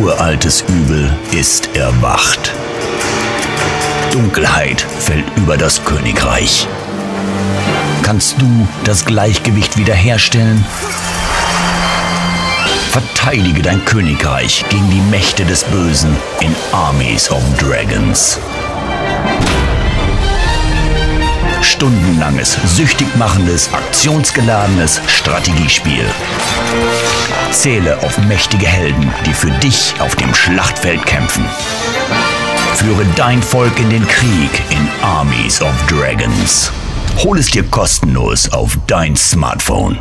uraltes Übel ist erwacht. Dunkelheit fällt über das Königreich. Kannst du das Gleichgewicht wiederherstellen? Verteidige dein Königreich gegen die Mächte des Bösen in Armies of Dragons. Stundenlanges, süchtig machendes, aktionsgeladenes Strategiespiel. Zähle auf mächtige Helden, die für dich auf dem Schlachtfeld kämpfen. Führe dein Volk in den Krieg in Armies of Dragons. Hol es dir kostenlos auf dein Smartphone.